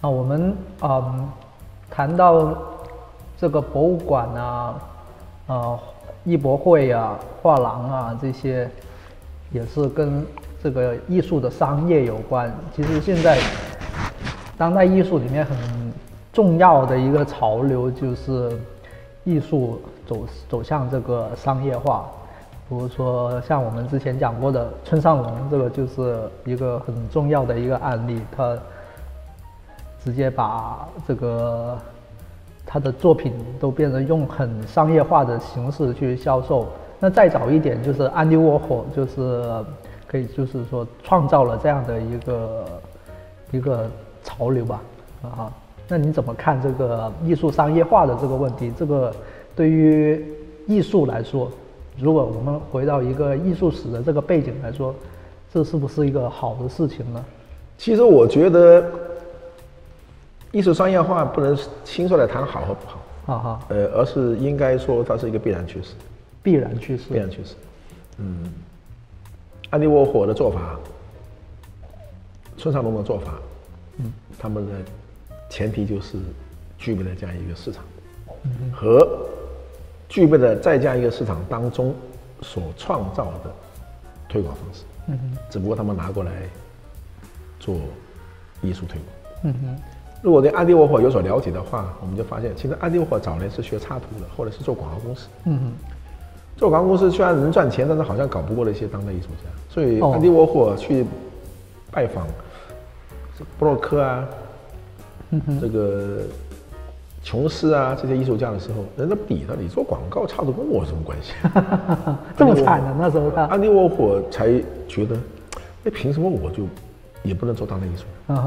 啊，我们嗯谈到这个博物馆啊，呃，艺博会啊、画廊啊这些，也是跟这个艺术的商业有关。其实现在当代艺术里面很重要的一个潮流就是艺术走走向这个商业化。比如说像我们之前讲过的村上隆，这个就是一个很重要的一个案例，他。直接把这个他的作品都变成用很商业化的形式去销售。那再早一点就是安迪沃霍，就是可以就是说创造了这样的一个一个潮流吧。啊，那你怎么看这个艺术商业化的这个问题？这个对于艺术来说，如果我们回到一个艺术史的这个背景来说，这是不是一个好的事情呢？其实我觉得。艺术商业化不能轻率的谈好和不好，呃，而是应该说它是一个必然趋势，必然趋势，必然趋势。嗯，安迪沃霍的做法，村上隆的做法，嗯，他们的前提就是具备了这样一个市场，嗯和具备了在这样一个市场当中所创造的推广方式，嗯哼，只不过他们拿过来做艺术推广，嗯哼。如果对安迪沃霍有所了解的话，我们就发现，其实安迪沃霍早年是学插图的，后来是做广告公司。嗯哼，做广告公司虽然能赚钱，但是好像搞不过那些当代艺术家。所以安迪沃霍去拜访布洛克啊，这个琼斯啊这些艺术家的时候，人家比他，你做广告插图跟我有什么关系？这么惨的那时候，安迪沃霍才觉得，那，凭什么我就？也不能做当代艺术。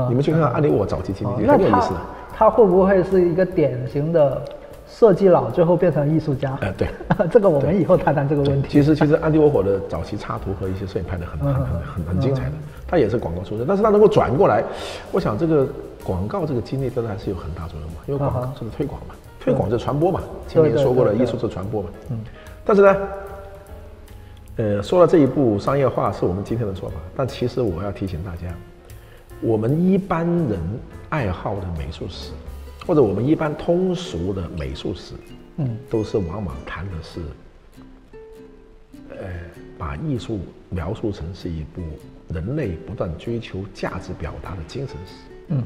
你们去看看安利沃早期经历，很有意思的。他会不会是一个典型的设计佬，最后变成艺术家？哎，对，这个我们以后谈谈这个问题。其实，其实安迪沃霍的早期插图和一些摄影拍的很很很很很精彩的。他也是广告出身，但是他能够转过来，我想这个广告这个经历真的还是有很大作用嘛，因为广告就是推广嘛，推广就是传播嘛。前面说过了，艺术是传播嘛。嗯。但是呢？呃，说到这一步商业化是我们今天的做法，但其实我要提醒大家，我们一般人爱好的美术史，或者我们一般通俗的美术史，嗯，都是往往谈的是，呃，把艺术描述成是一部人类不断追求价值表达的精神史，嗯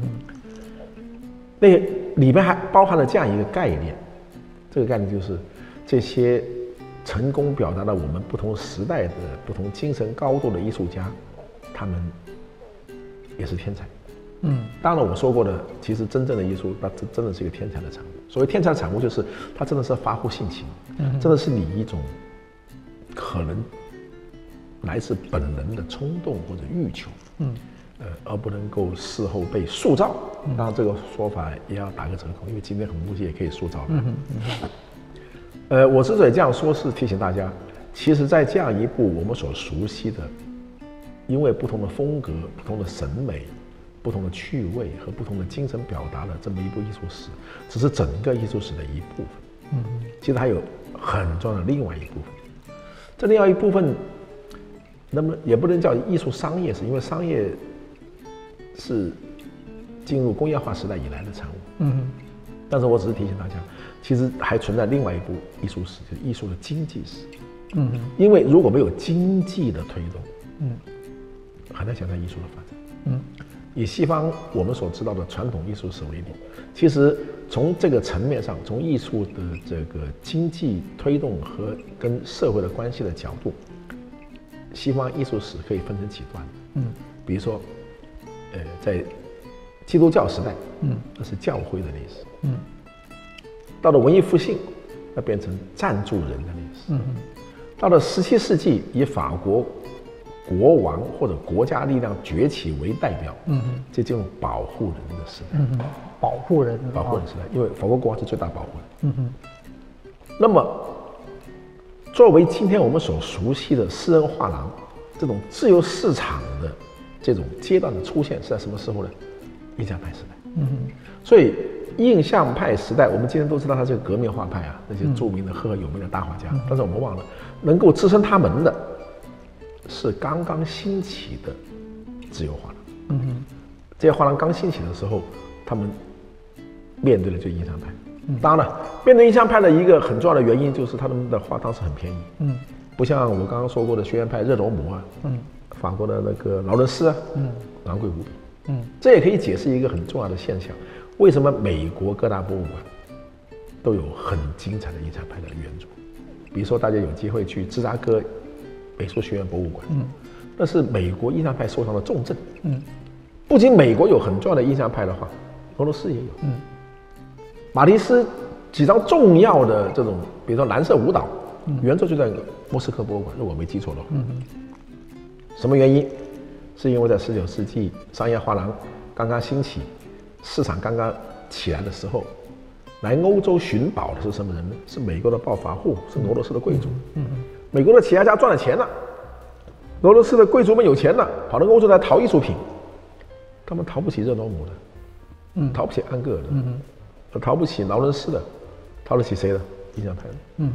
那里边还包含了这样一个概念，这个概念就是这些。成功表达了我们不同时代的不同精神高度的艺术家，他们也是天才。嗯，当然我说过的，其实真正的艺术，那真真的是一个天才的产物。所谓天才的产物，就是他真的是发乎性情，真的是你一种可能来自本能的冲动或者欲求。嗯，呃，而不能够事后被塑造。当然这个说法也要打个折扣，因为今天很多东西也可以塑造的。呃，我之所以这样说，是提醒大家，其实，在这样一部我们所熟悉的，因为不同的风格、不同的审美、不同的趣味和不同的精神表达的这么一部艺术史，只是整个艺术史的一部分。嗯，其实还有很重要的另外一部分。这另外一部分，那么也不能叫艺术商业史，因为商业是进入工业化时代以来的产物。嗯，但是我只是提醒大家。其实还存在另外一部艺术史，就是艺术的经济史。嗯，因为如果没有经济的推动，嗯，很难想象艺术的发展。嗯，以西方我们所知道的传统艺术史为例，其实从这个层面上，从艺术的这个经济推动和跟社会的关系的角度，西方艺术史可以分成几段。嗯，比如说，呃，在基督教时代，嗯，那是教会的历史。嗯。到了文艺复兴，要变成赞助人的历史。嗯到了十七世纪，以法国国王或者国家力量崛起为代表。嗯这进入保护人的时代。嗯保护人，保护人时代，因为法国国王是最大保护人。嗯哼。那么，作为今天我们所熟悉的私人画廊这种自由市场的这种阶段的出现是在什么时候呢？印象派时代。嗯，所以印象派时代，我们今天都知道他是个革命画派啊，那些著名的赫赫有名的大画家。但是我们忘了，能够支撑他们的，是刚刚兴起的自由画廊。嗯哼，这些画廊刚兴起的时候，他们面对的就印象派。当然了，面对印象派的一个很重要的原因就是他们的画当时很便宜。嗯，不像我刚刚说过的学院派热罗姆啊，嗯，法国的那个劳伦斯啊，嗯，昂贵无比。嗯，这也可以解释一个很重要的现象：为什么美国各大博物馆都有很精彩的印象派的原作？比如说，大家有机会去芝加哥美术学院博物馆，嗯，那是美国印象派收藏的重镇。嗯，不仅美国有很重要的印象派的话，俄罗斯也有。嗯，马蒂斯几张重要的这种，比如说蓝色舞蹈，嗯原作就在莫斯科博物馆，如果没记错的话。嗯什么原因？是因为在十九世纪商业画廊刚刚兴起，市场刚刚起来的时候，来欧洲寻宝的是什么人呢？是美国的暴发户，是俄罗斯的贵族。嗯美国的企业家赚了钱了，俄罗斯的贵族们有钱了，跑到欧洲来淘艺术品，他们淘不起热罗姆的，嗯，淘不起安格尔的，嗯淘不起劳伦斯的，淘得起谁的？印象派的。嗯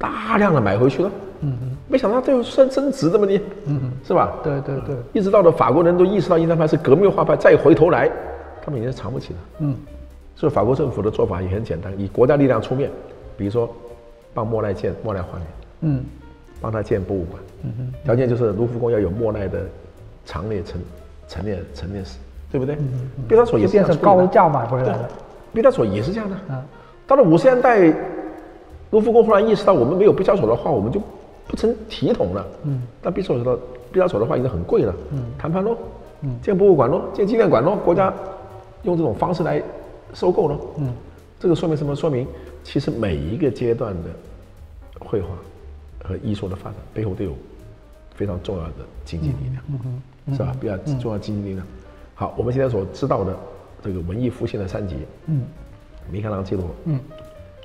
大量的买回去了，嗯哼，没想到最后升升值这么厉害，嗯哼，是吧？对对对，一直到了法国人都意识到印象派是革命画派，再回头来，他们已经藏不起了，嗯，所以法国政府的做法也很简单，以国家力量出面，比如说帮莫奈建莫奈花园，嗯，帮他建博物馆，嗯哼，条件就是卢浮宫要有莫奈的长列陈陈列陈列室，对不对？毕加索也是变成高价买回来的，毕加索也是这样的，嗯，到了五十年代。卢浮宫忽然意识到，我们没有毕加索的画，我们就不成体统了。嗯，但毕加索的毕加索的画已经很贵了。嗯，谈判喽，嗯，建博物馆喽，建纪念馆喽，国家用这种方式来收购喽。嗯，这个说明什么？说明其实每一个阶段的绘画和艺术的发展背后都有非常重要的经济力量，嗯、是吧？比较重要经济力量。好，我们现在所知道的这个文艺复兴的三杰，嗯，米开朗基罗，嗯，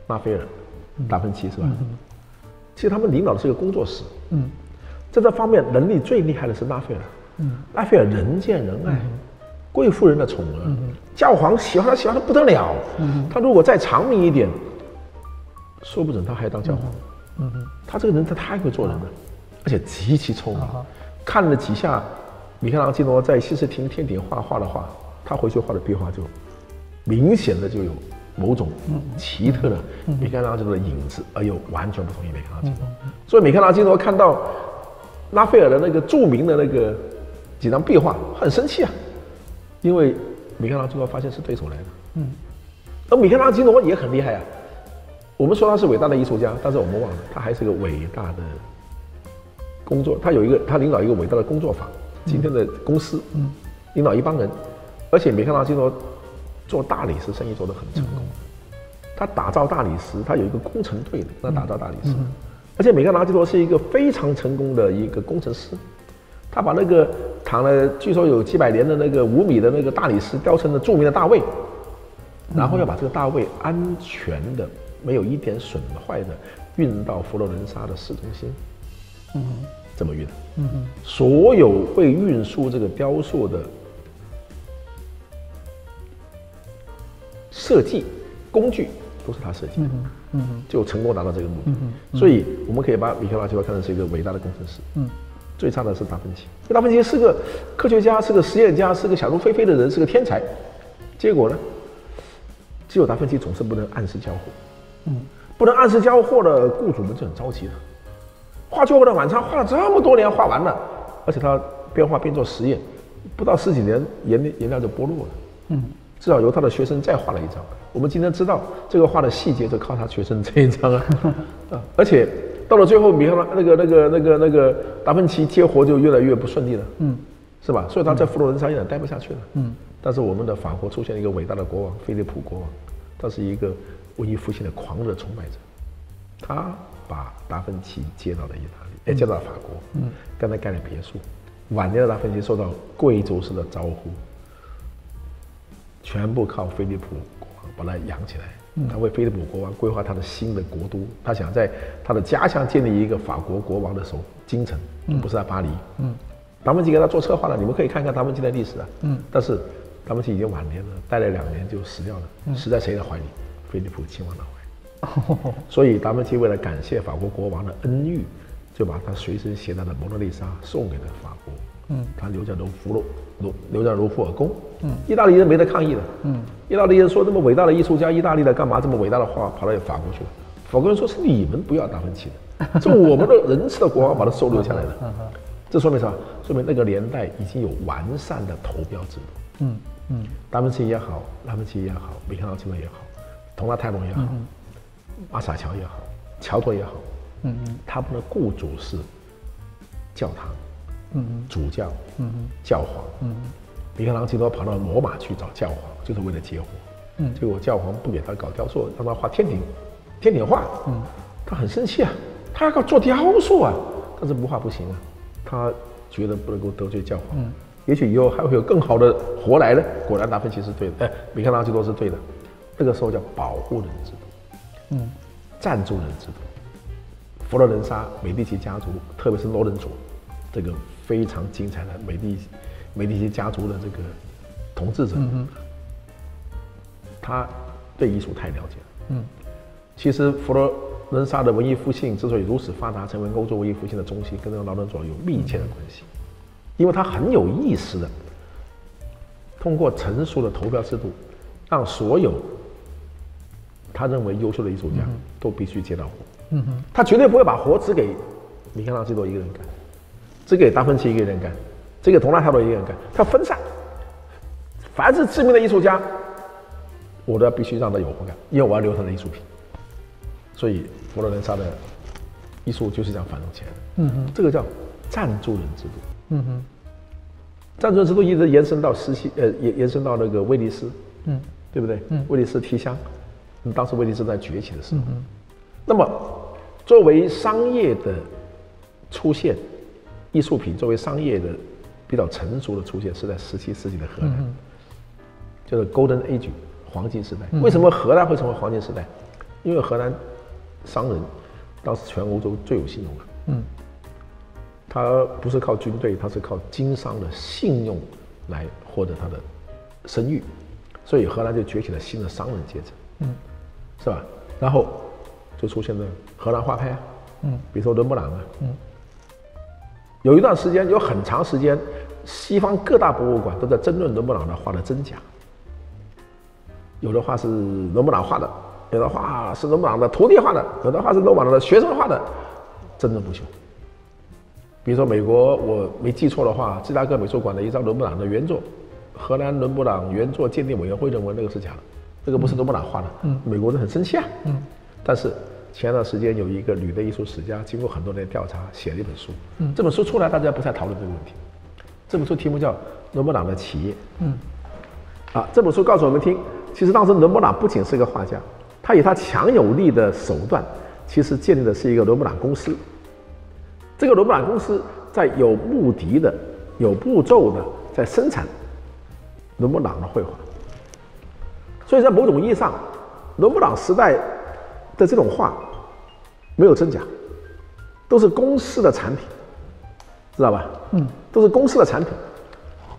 拉斐尔。达芬奇是吧？其实他们领导的是一个工作室。嗯，在这方面能力最厉害的是拉斐尔。嗯，拉斐尔人见人爱，贵妇人的宠儿，教皇喜欢他喜欢的不得了。嗯，他如果再长命一点，说不准他还当教皇。嗯哼，他这个人他太会做人了，而且极其聪明。看了几下米开朗基罗在西斯廷天顶画画的画，他回去画的壁画就明显的就有。某种奇特的米开朗基罗的影子，而又完全不同于米开朗基罗。所以米开朗基罗看到拉斐尔的那个著名的那个几张壁画，很生气啊，因为米开朗基罗发现是对手来的。嗯，而米开朗基罗也很厉害啊。我们说他是伟大的艺术家，但是我们忘了，他还是个伟大的工作。他有一个，他领导一个伟大的工作坊，今天的公司，嗯，领导一帮人，而且米开朗基罗。做大理石生意做得很成功，他打造大理石，他有一个工程队的，那打造大理石，而且米开朗基罗是一个非常成功的一个工程师，他把那个躺了据说有几百年的那个五米的那个大理石雕成了著名的大卫，然后要把这个大卫安全的、没有一点损坏的运到佛罗伦萨的市中心，嗯，怎么运。的？嗯。所有会运输这个雕塑的。设计工具都是他设计的，嗯，就成功达到这个目的。所以我们可以把米开朗基罗看成是一个伟大的工程师。嗯，最差的是达芬奇，达芬奇是个科学家，是个实验家，是个想入非非的人，是个天才。结果呢，只有达芬奇总是不能按时交货。嗯，不能按时交货的雇主们就很着急了。画最后的晚餐画了这么多年，画完了，而且他边画边做实验，不到十几年颜颜料就剥落了。嗯。至少由他的学生再画了一张。我们今天知道这个画的细节，就靠他学生这一张啊。啊，而且到了最后，米开朗那个那个那个那个达芬奇接活就越来越不顺利了。嗯，是吧？所以他在佛罗伦萨有点待不下去了。嗯。但是我们的法国出现了一个伟大的国王菲利普国王，他是一个文艺复兴的狂热崇拜者，他把达芬奇接到了意大利，也接到了法国。嗯。跟他盖了别墅。晚年的达芬奇受到贵族式的招呼。全部靠菲利普国王把他养起来，他为菲利普国王规划他的新的国都，他想在他的家乡建立一个法国国王的首京城，不是在巴黎。嗯，达芬奇给他做策划了，你们可以看看达芬奇的历史啊。嗯，但是达芬奇已经晚年了，待了两年就死掉了，死在谁的怀里？菲利普亲王的怀里。所以达芬奇为了感谢法国国王的恩遇，就把他随身携带的蒙娜丽莎送给了法国。嗯，他留在卢浮罗卢留在卢浮尔宫。嗯，意大利人没得抗议的。嗯，意大利人说这么伟大的艺术家，意大利的干嘛这么伟大的画跑到法国去了？法国人说是你们不要达芬奇的，是我们的仁慈的国王把他收留下来的。这说明什么？说明那个年代已经有完善的投标制度。嗯嗯，达芬奇也好，达芬奇也好，米开朗基罗也好，同拉泰隆也好，阿萨乔也好，乔托也好。嗯嗯，他们的雇主是教堂。主教，嗯。教皇，嗯。米开朗基罗跑到罗马去找教皇，就是为了接活，嗯，结果教皇不给他搞雕塑，让他画天顶，天顶画，嗯，他很生气啊，他要做雕塑啊，但是不画不行啊，他觉得不能够得罪教皇，嗯，也许以后还会有更好的活来呢。果然达芬奇是对的，哎，米开朗基罗是对的，那个时候叫保护人制度，嗯，赞助人制度，佛罗伦萨美第奇家族，特别是罗伦佐，这个。非常精彩的美第美第奇家族的这个统治者，他对艺术太了解了。嗯，其实佛罗伦萨的文艺复兴之所以如此发达，成为欧洲文艺复兴的中心，跟这个劳伦佐有密切的关系，因为他很有意识的通过成熟的投票制度，让所有他认为优秀的艺术家都必须接到活。嗯哼，他绝对不会把活只给米开朗基罗一个人干。这个达芬奇一个人干，这个同拉泰罗一个人干，他分散。凡是知名的艺术家，我都要必须让他有活干，因为我要留他的艺术品。所以佛罗伦萨的艺术就是这样繁荣起来的。嗯哼，这个叫赞助人制度。嗯哼，赞助人制度一直延伸到斯西，呃，延延伸到那个威尼斯。嗯，对不对？嗯，威尼斯提香，当时威尼斯在崛起的时候。嗯那么，作为商业的出现。艺术品作为商业的比较成熟的出现是在十七世纪的荷兰，就是 Golden Age 黄金时代。为什么荷兰会成为黄金时代？因为荷兰商人当时全欧洲最有信用了。嗯，他不是靠军队，他是靠经商的信用来获得他的声誉，所以荷兰就崛起了新的商人阶层。嗯，是吧？然后就出现了荷兰画派啊。嗯，比如说伦勃朗啊。嗯。有一段时间，有很长时间，西方各大博物馆都在争论伦勃朗的画的真假。有的画是伦勃朗画的，有的画是伦勃朗的徒弟画的，有的画是伦勃朗的学生画的，争论不休。比如说美国，我没记错的话，芝加哥美术馆的一张伦勃朗的原作，荷兰伦勃朗原作鉴定委员会认为那个是假的，那个不是伦勃朗画的。嗯，美国人很生气啊。嗯，但是。前段时间有一个女的艺术史家，经过很多年调查，写了一本书。嗯，这本书出来，大家不再讨论这个问题。这本书题目叫《伦勃朗的企业》。嗯，啊，这本书告诉我们听，其实当时伦勃朗不仅是一个画家，他以他强有力的手段，其实建立的是一个伦勃朗公司。这个伦勃朗公司在有目的的、有步骤的在生产伦勃朗的绘画。所以在某种意义上，伦勃朗时代。的这种话，没有真假，都是公司的产品，知道吧？嗯，都是公司的产品。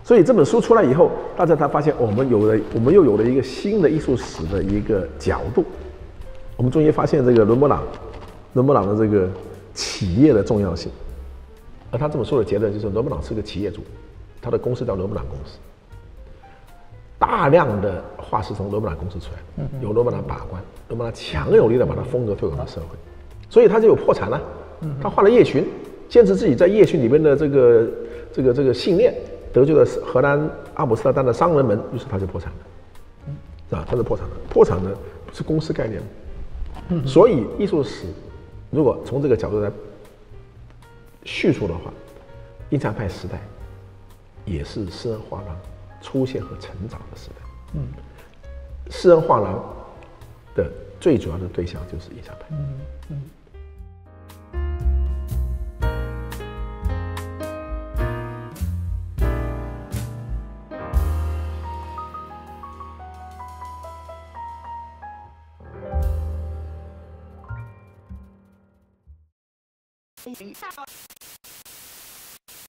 所以这本书出来以后，大家才发现，我们有了，我们又有了一个新的艺术史的一个角度。我们终于发现这个伦勃朗，伦勃朗的这个企业的重要性。而他这本书的结论就是，伦勃朗是个企业主，他的公司叫伦勃朗公司。大量的画是从罗布朗公司出来的，由罗布朗把关，罗布朗强有力的把他风格推广到社会，所以他就有破产了。他画了叶群，坚持自己在叶群里面的这个这个这个信念，得罪了荷兰阿姆斯特丹的商人们，于是他就破产了，是吧？他是破产了，破产的是公司概念。所以艺术史如果从这个角度来叙述的话，印象派时代也是诗人画廊。出现和成长的时代，嗯，私人画廊的最主要的对象就是印象派，